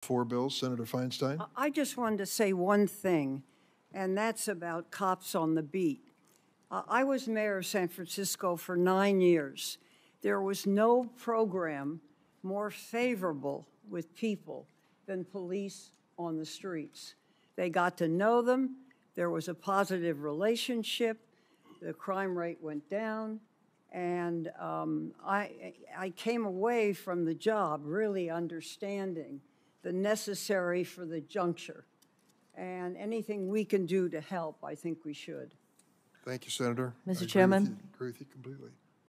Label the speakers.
Speaker 1: Four bills, Senator Feinstein.
Speaker 2: I just wanted to say one thing, and that's about cops on the beat. I was mayor of San Francisco for nine years. There was no program more favorable with people than police on the streets. They got to know them, there was a positive relationship, the crime rate went down, and um, I, I came away from the job really understanding the necessary for the juncture. And anything we can do to help, I think we should.
Speaker 1: Thank you, Senator. I agree
Speaker 3: Mr.
Speaker 1: with
Speaker 3: Chairman?
Speaker 1: you- Agree with you completely.